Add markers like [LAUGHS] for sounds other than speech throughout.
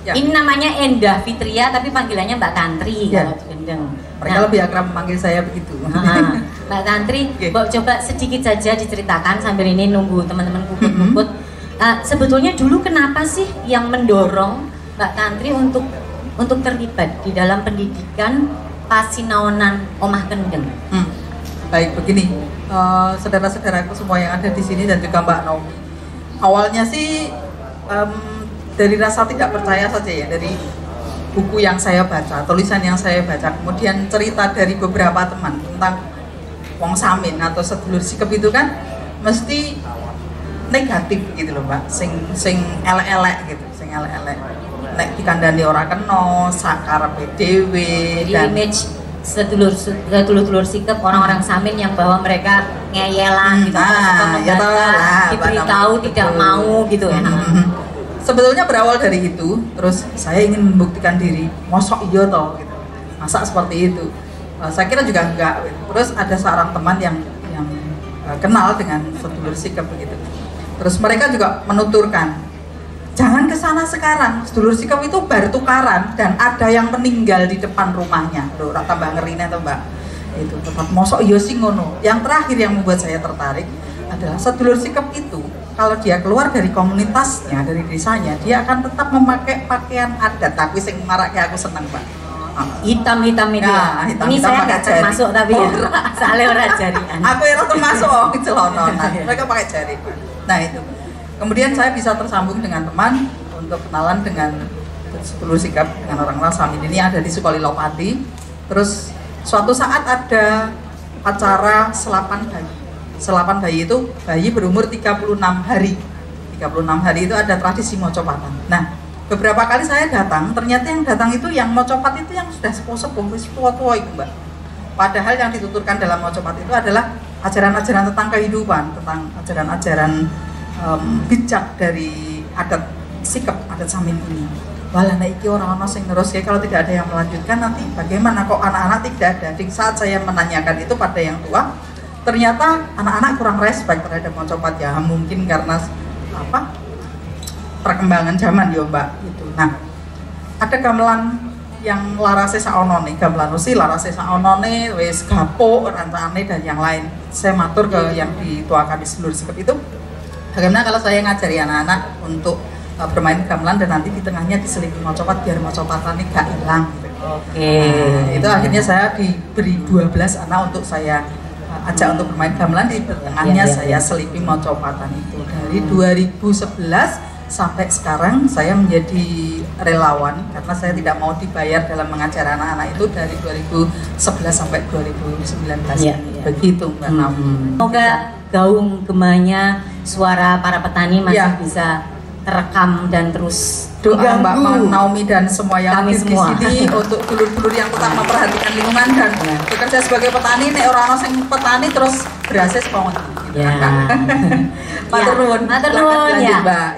Ya. Ini namanya Endah Fitria tapi panggilannya Mbak Tantri Ya. kalau di Gendeng. Mereka Nah, lebih akrab memanggil saya begitu. ah, [LAUGHS] Mbak Tantri, Oke. Mbak coba sedikit saja diceritakan sambil ini nunggu teman-teman puput-puput. Mm-hmm. Ah, sebetulnya dulu kenapa sih yang mendorong Mbak Tantri untuk untuk terlibat di dalam pendidikan pasinaonan Omah Kendeng? Hmm. Baik begini, eh, saudara-saudaraku semua yang ada di sini dan juga Mbak Naomi. Awalnya sih em, dari rasa tidak percaya saja ya dari buku yang saya baca, tulisan yang saya baca, kemudian cerita dari beberapa teman tentang Wong Samin atau sedulur sikap itu kan mesti negatif gitu loh mbak, sing sing elek-elek gitu, sing elek-elek. Nek dikandani ora kena, sakar PDW dan image sedulur sedulur-sedulur sikap orang-orang Samin yang bahwa mereka Hmm, ngeyelan gitu, nah, suka ya tahu lah, diberitahu tidak Betul. mau gitu ya. Mhm. Sebetulnya berawal dari itu, terus saya ingin membuktikan diri, mosok iya toh gitu. Masa seperti itu? Eh, saya kira juga enggak. gitu. Terus ada seorang teman yang yang eh, kenal dengan sedulur sikap begitu. Terus mereka juga menuturkan, jangan ke sana sekarang. Sedulur sikap itu baru tukaran dan ada yang meninggal di depan rumahnya. Loh, ora tambah ngerinya tuh mbak. Itu tempat mosok iya sih ngono. Yang terakhir yang membuat saya tertarik adalah sedulur sikap itu kalau dia keluar dari komunitasnya, dari desanya, dia akan tetap memakai pakaian adat. Tapi sing maraknya aku seneng mbak. Ah. Hitam-hitam itu. Nah, ya. hitam-hitam ini saya pakai nggak jari. termasuk tapi ya. Oh. Soalnya orang jarian. [LAUGHS] aku yang termasuk oh, celononan [LAUGHS] mereka pakai jari nah itu kemudian saya bisa tersambung dengan teman untuk kenalan dengan sepuluh sikap dengan orang-orang Samin ini ada di Sukoli Lopati terus suatu saat ada acara selapan bayi selapan bayi itu bayi berumur 36 hari 36 hari itu ada tradisi mocopatan nah beberapa kali saya datang ternyata yang datang itu yang mocopat itu yang sudah sepuh-sepuh tua-tua itu mbak Padahal yang dituturkan dalam mocopat itu adalah ajaran-ajaran tentang kehidupan, tentang ajaran-ajaran em, bijak dari adat sikap adat samin ini. Walah nek iki orang orang sing terus ya kalau tidak ada yang melanjutkan nanti bagaimana kok anak-anak tidak ada. Di saat saya menanyakan itu pada yang tua, ternyata anak-anak kurang respect terhadap mocopat ya mungkin karena apa perkembangan zaman ya mbak itu. Nah ada gamelan yang larase saonone gamelan usi larase saonone wis gapo rancane dan yang lain saya matur ke yang dituakan di seluruh sikap itu bagaimana kalau saya ngajari anak-anak untuk uh, bermain gamelan dan nanti di tengahnya diselipi mocopat biar mocopatan ini gak hilang. Oke. Nah, itu akhirnya saya diberi 12 anak untuk saya ajak untuk bermain gamelan di tengahnya Iya, iya, saya iya. selipi mocopatan itu dari 2011 sampai sekarang saya menjadi relawan karena saya tidak mau dibayar dalam mengajar anak-anak itu dari 2011 sampai 2019 Iya, iya. begitu mbak. Hmm. Semoga gaung gemanya suara para petani masih Iya. bisa terekam dan terus doa mengganggu. Mbak Naomi dan semua yang Kami di sini [LAUGHS] untuk dulur-dulur yang tetap memperhatikan lingkungan dan Ya. bekerja sebagai petani nek orang sing petani terus berhasil sepawon gitu Ya. [LAUGHS] Matur nuwun. Matur nuwun, ya. Mbak.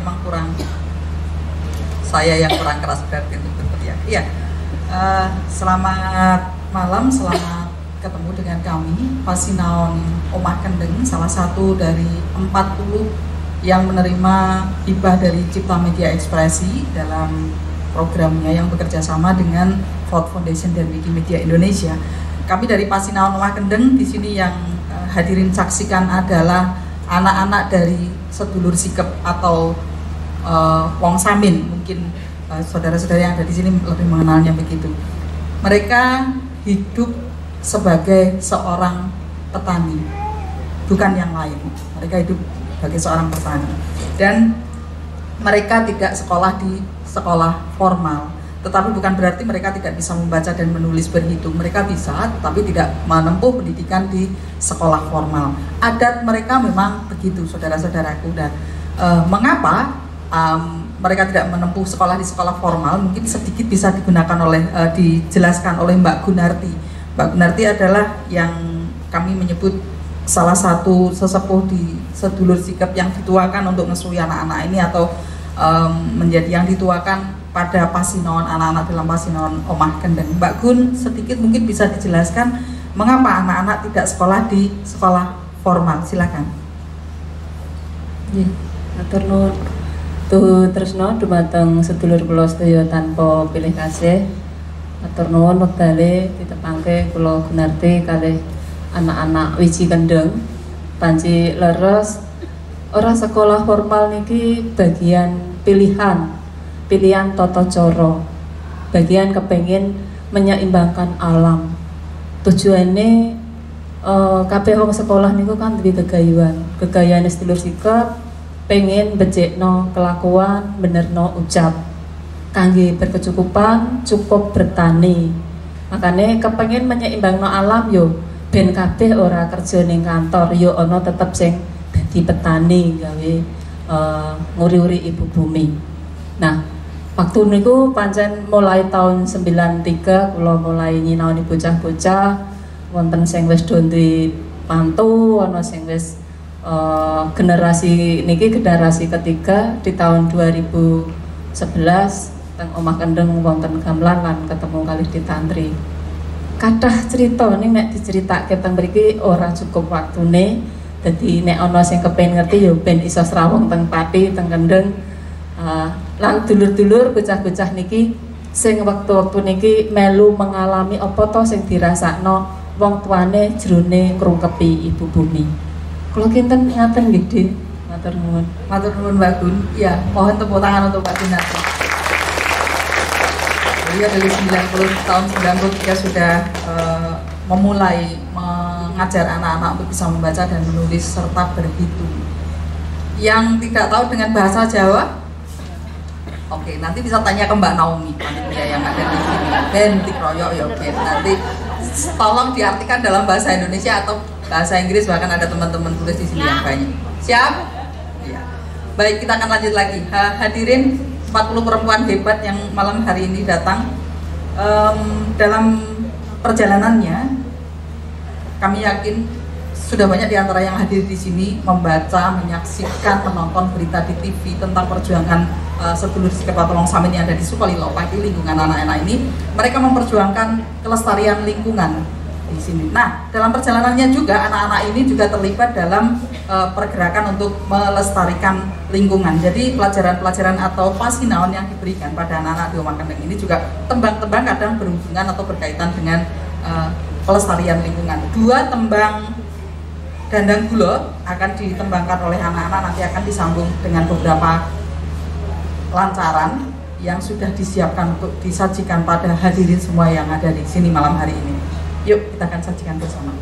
Memang kurang saya yang kurang keras berarti untuk berteriak. Iya. Eh, selamat malam, selamat ketemu dengan kami Pasinaon Omah Kendeng, salah satu dari 40 yang menerima hibah dari Cipta Media Ekspresi dalam programnya yang bekerja sama dengan Ford Foundation dan Wikimedia Indonesia. Kami dari Pasinaon Omah Kendeng di sini yang eh, hadirin saksikan adalah anak-anak dari sedulur sikep atau eh, Wong Samin mungkin eh, saudara-saudara yang ada di sini lebih mengenalnya begitu. Mereka hidup sebagai seorang petani, bukan yang lain. Mereka hidup sebagai seorang petani dan mereka tidak sekolah di sekolah formal. Tetapi bukan berarti mereka tidak bisa membaca dan menulis berhitung. Mereka bisa, tapi tidak menempuh pendidikan di sekolah formal. Adat mereka memang begitu, saudara-saudaraku. Dan eh, mengapa um, mereka tidak menempuh sekolah di sekolah formal? Mungkin sedikit bisa digunakan oleh, eh, dijelaskan oleh Mbak Gunarti. Mbak Gunarti adalah yang kami menyebut salah satu sesepuh di sedulur sikap yang dituakan untuk ngesui anak-anak ini atau um, menjadi yang dituakan pada pasinaon anak-anak dalam pasinaon omah kendeng. Mbak Gun sedikit mungkin bisa dijelaskan mengapa anak-anak tidak sekolah di sekolah formal. Silakan. Nggih, matur nuwun. Tuh tresno dumateng sedulur kula sedaya tanpa pilih kasih. Matur nuwun wektale ditepangke kula Gunarti kalih anak-anak wiji kendeng. Panci leres ora sekolah formal niki bagian pilihan, pilihan tata cara. Bagian kepengin menyeimbangkan alam. Tujuannya uh, kabeh wong sekolah niku kan duwe gegayuhan. Gegayane sedulur sikap pengen becekno kelakuan, benerno ucap. Kangge berkecukupan, cukup bertani. Makanya kepengen menyeimbangno alam yo ben kabeh ora kerja ning kantor yo ono tetep sing dadi petani gawe uh, nguri-uri ibu bumi. Nah, waktu niku pancen mulai tahun 93 kula mulai nyinaoni bocah-bocah wonten sing wis duwe pantu ana sing wis uh, generasi niki generasi ketiga di tahun 2011 teng omah kendeng wonten gamelan lan ketemu kali di tantri kathah cerita nih nek diceritake teng mriki ora cukup waktune. Dadi nek ana sing kepen ngerti ya ben iso srawung teng pati teng kendeng. Uh, lan dulur-dulur bocah-bocah niki sing waktu-waktu niki melu mengalami apa to sing dirasakno wong tuane jrone ngrungkepi ibu bumi. Kula kinten ngaten gede, matur nuwun. Matur nuwun Mbak Gun. Ya, mohon tepuk tangan untuk Mbak Gunarti. Beliau dari 90 tahun 93 sudah uh, memulai mengajar anak-anak untuk bisa membaca dan menulis serta berhitung. Yang tidak tahu dengan bahasa Jawa, oke nanti bisa tanya ke Mbak Naomi panitia yang ada di sini. Ben dikeroyok ya Ben. Nanti tolong diartikan dalam bahasa Indonesia atau bahasa Inggris bahkan ada teman-teman tulis di sini yang banyak. Siap? Ya. Baik, kita akan lanjut lagi. Ha, hadirin 40 perempuan hebat yang malam hari ini datang um, dalam perjalanannya kami yakin sudah banyak di antara yang hadir di sini membaca, menyaksikan, menonton berita di TV tentang perjuangan uh, sedulur sikap Tolong Samin yang ada di Sukolilo, pagi lingkungan anak-anak ini. Mereka memperjuangkan kelestarian lingkungan di sini. Nah, dalam perjalanannya juga anak-anak ini juga terlibat dalam uh, pergerakan untuk melestarikan lingkungan. Jadi pelajaran-pelajaran atau pasinaon yang diberikan pada anak-anak di Omah Kendeng ini juga tembang-tembang kadang berhubungan atau berkaitan dengan uh, pelestarian lingkungan. Dua tembang dandang gulo akan ditembangkan oleh anak-anak nanti akan disambung dengan beberapa lancaran yang sudah disiapkan untuk disajikan pada hadirin semua yang ada di sini malam hari ini. Yuk kita akan sajikan bersama.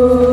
Senhor.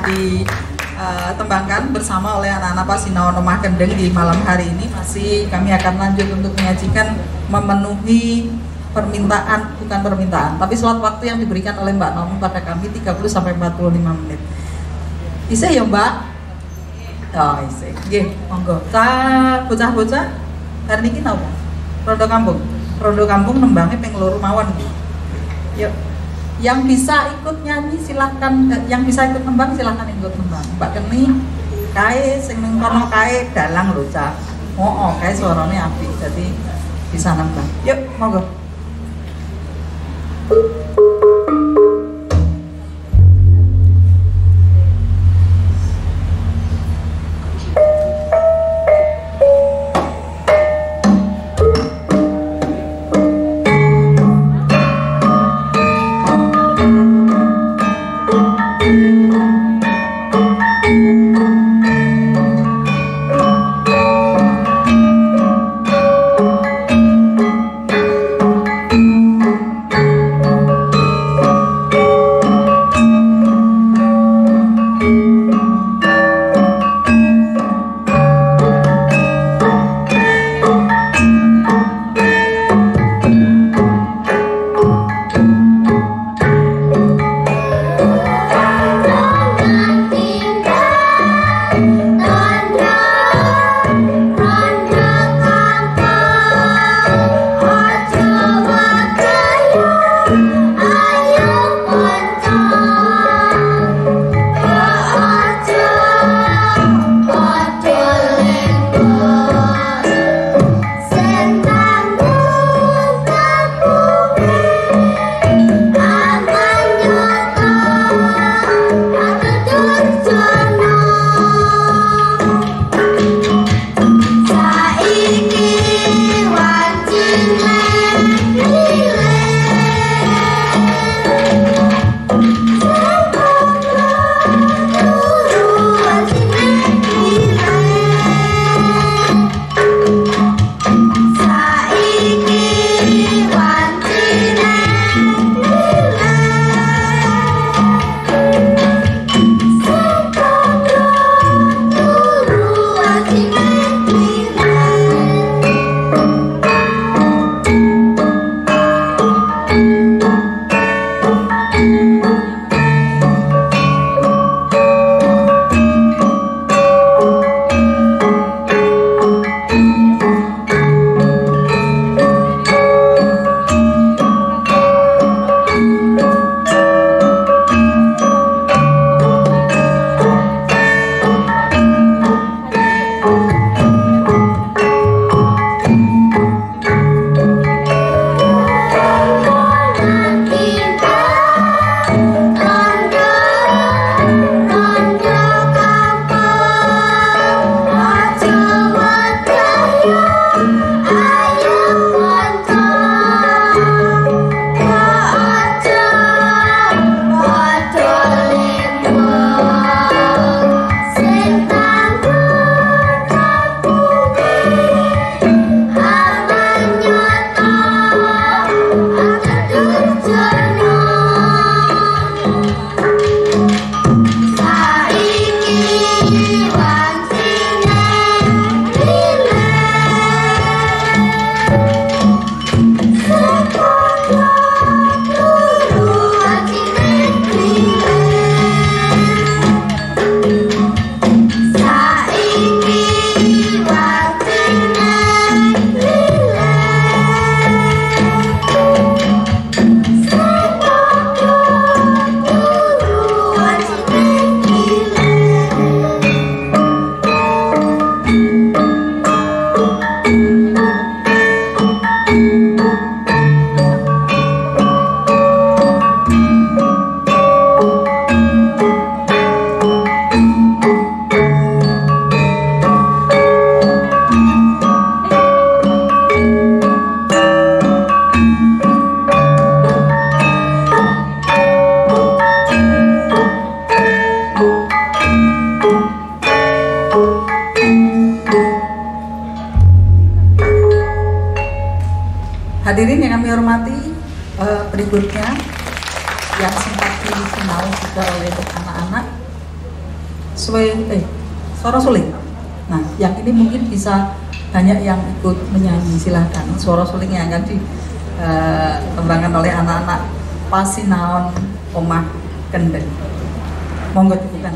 Ditembangkan bersama oleh anak-anak Pasinao Nomah Kendeng di malam hari ini masih kami akan lanjut untuk menyajikan memenuhi permintaan bukan permintaan tapi slot waktu yang diberikan oleh Mbak Nomu pada kami 30 sampai 45 menit. Bisa ya Mbak? Oh, isi. Nggih, monggo. Cah bocah-bocah hari ini napa? Rondo kampung. Rondo kampung nembangnya ping loro mawon. Yuk. Yang bisa ikut nyanyi silahkan, yang bisa ikut nembang silahkan ikut nembang. Mbak Keni, kae sing ning kono dalang lho, Cak. Oh, oh kae suarane apik. Jadi bisa nembang. Yuk, monggo. Hadirin silahkan suara suling yang akan dikembangkan oleh anak-anak Pasinaon Omah Kendeng. Monggo dibuka.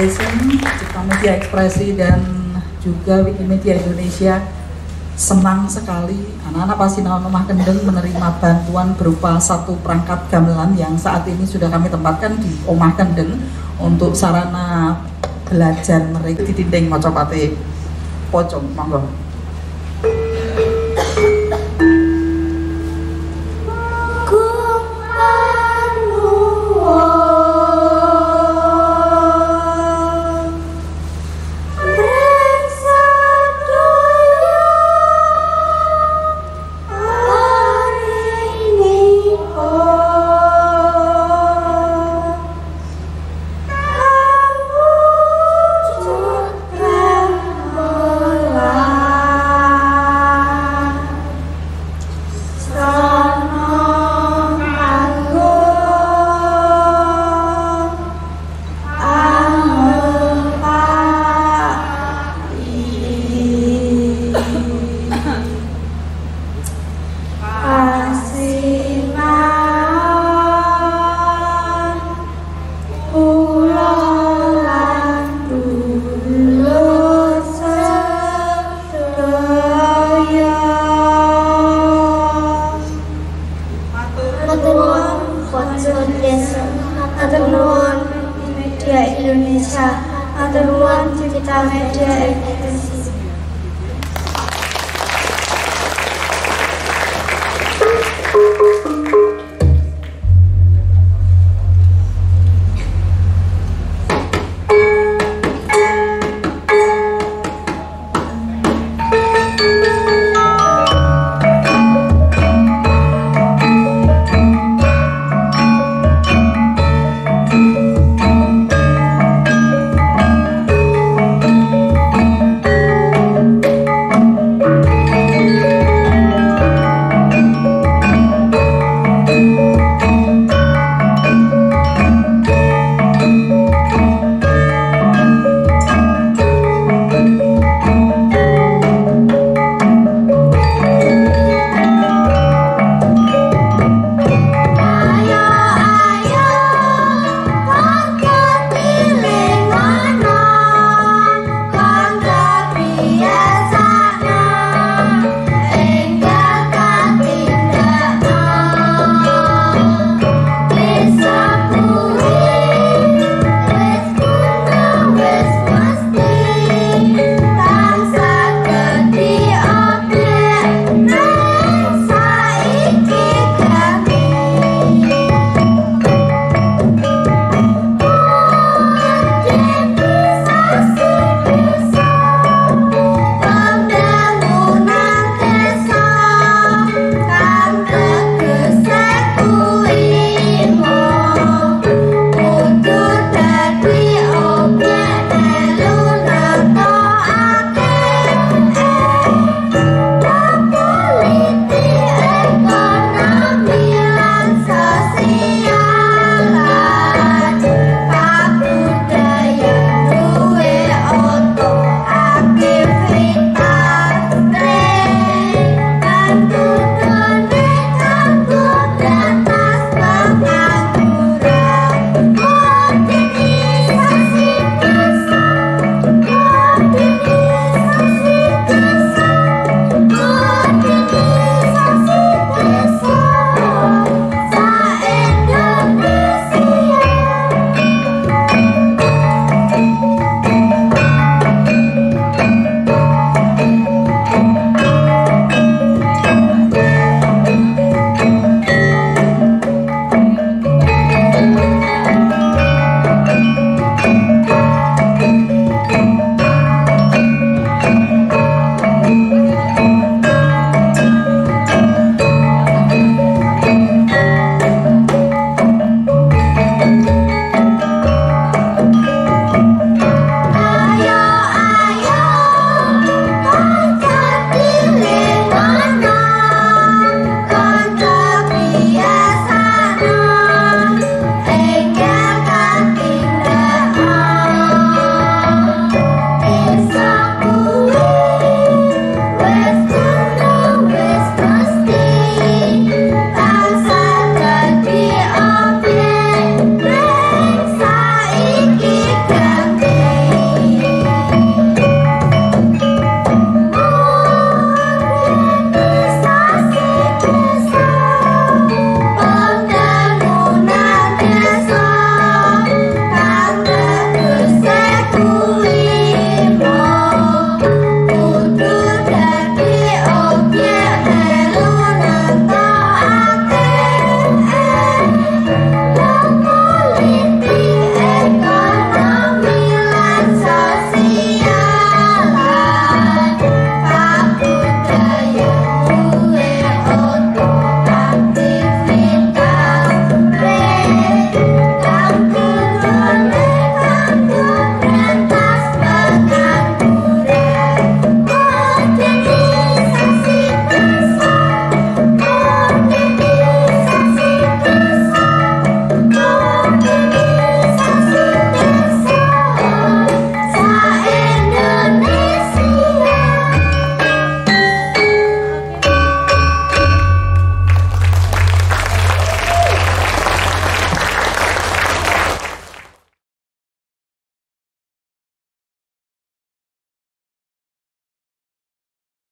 Foundation, Cipta Media Ekspresi dan juga Wikimedia Indonesia senang sekali anak-anak Pasinaon Rumah Kendeng menerima bantuan berupa satu perangkat gamelan yang saat ini sudah kami tempatkan di Omah Kendeng untuk sarana belajar mereka di dinding Mocopate Pocong, monggo.